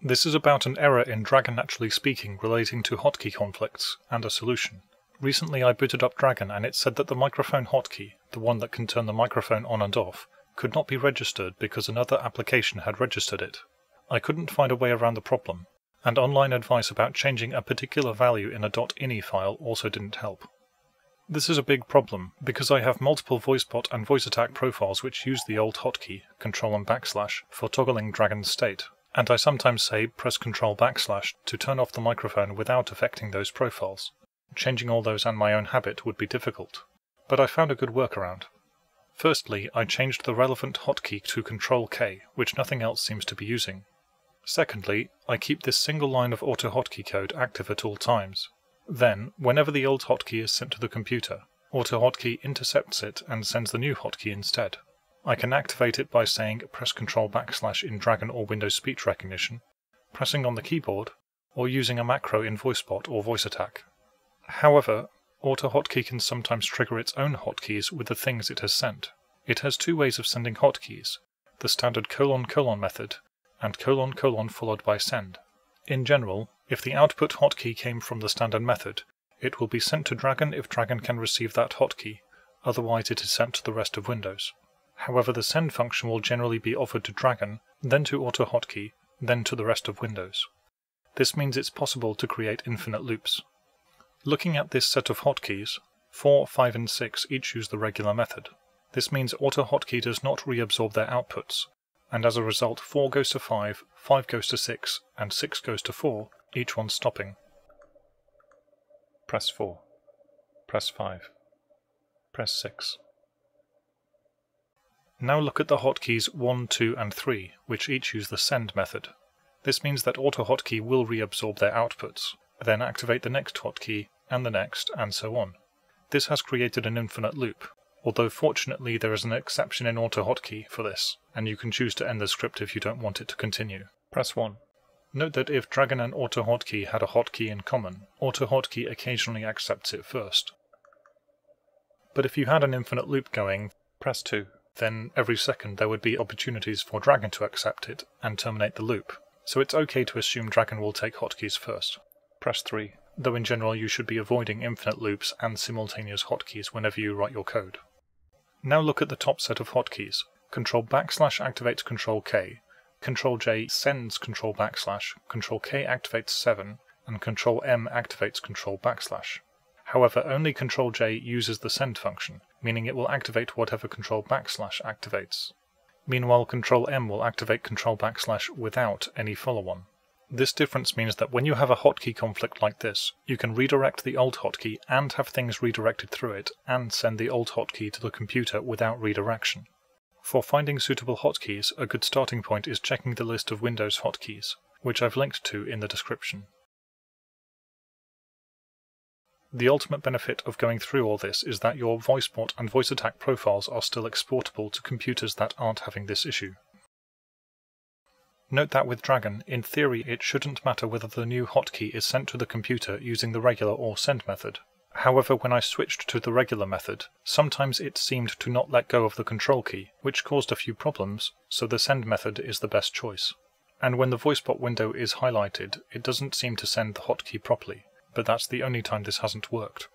This is about an error in Dragon NaturallySpeaking relating to hotkey conflicts, and a solution. Recently I booted up Dragon and it said that the microphone hotkey, the one that can turn the microphone on and off, could not be registered because another application had registered it. I couldn't find a way around the problem, and online advice about changing a particular value in a .ini file also didn't help. This is a big problem because I have multiple VoiceBot and VoiceAttack profiles which use the old hotkey, Control and backslash, for toggling Dragon's state, and I sometimes say press Control backslash to turn off the microphone without affecting those profiles. Changing all those and my own habit would be difficult, but I found a good workaround. Firstly, I changed the relevant hotkey to Control K, which nothing else seems to be using. Secondly, I keep this single line of AutoHotkey code active at all times. Then, whenever the old hotkey is sent to the computer, AutoHotkey intercepts it and sends the new hotkey instead. I can activate it by saying press Control backslash in Dragon or Windows Speech Recognition, pressing on the keyboard, or using a macro in VoiceBot or VoiceAttack. However, AutoHotkey can sometimes trigger its own hotkeys with the things it has sent. It has two ways of sending hotkeys, the standard colon colon method and colon colon followed by send. In general, if the output hotkey came from the standard method, it will be sent to Dragon if Dragon can receive that hotkey, otherwise it is sent to the rest of Windows. However, the send function will generally be offered to Dragon, then to AutoHotkey, then to the rest of Windows. This means it's possible to create infinite loops. Looking at this set of hotkeys, 4, 5 and 6 each use the regular method. This means AutoHotkey does not reabsorb their outputs, and as a result 4 goes to 5, 5 goes to 6, and 6 goes to 4, each one stopping. Press 4. Press 5. Press 6. Now look at the hotkeys 1, 2 and 3, which each use the send method. This means that AutoHotkey will reabsorb their outputs, then activate the next hotkey, and the next, and so on. This has created an infinite loop, although fortunately there is an exception in AutoHotkey for this, and you can choose to end the script if you don't want it to continue. Press 1. Note that if Dragon and AutoHotkey had a hotkey in common, AutoHotkey occasionally accepts it first. But if you had an infinite loop going, press 2. Then every second there would be opportunities for Dragon to accept it and terminate the loop, so it's okay to assume Dragon will take hotkeys first. Press 3, though in general you should be avoiding infinite loops and simultaneous hotkeys whenever you write your code. Now look at the top set of hotkeys. Control backslash activates Control K, Control J sends Control backslash, Control K activates 7, and Control M activates Control backslash. However, only Control J uses the send function, meaning it will activate whatever Control backslash activates. Meanwhile, Control M will activate Control backslash without any follow-on. This difference means that when you have a hotkey conflict like this, you can redirect the old hotkey and have things redirected through it, and send the old hotkey to the computer without redirection. For finding suitable hotkeys, a good starting point is checking the list of Windows hotkeys, which I've linked to in the description. The ultimate benefit of going through all this is that your VoiceBot and VoiceAttack profiles are still exportable to computers that aren't having this issue. Note that with Dragon, in theory it shouldn't matter whether the new hotkey is sent to the computer using the regular or send method. However, when I switched to the regular method, sometimes it seemed to not let go of the control key, which caused a few problems, so the send method is the best choice. And when the VoiceBot window is highlighted, it doesn't seem to send the hotkey properly, but that's the only time this hasn't worked.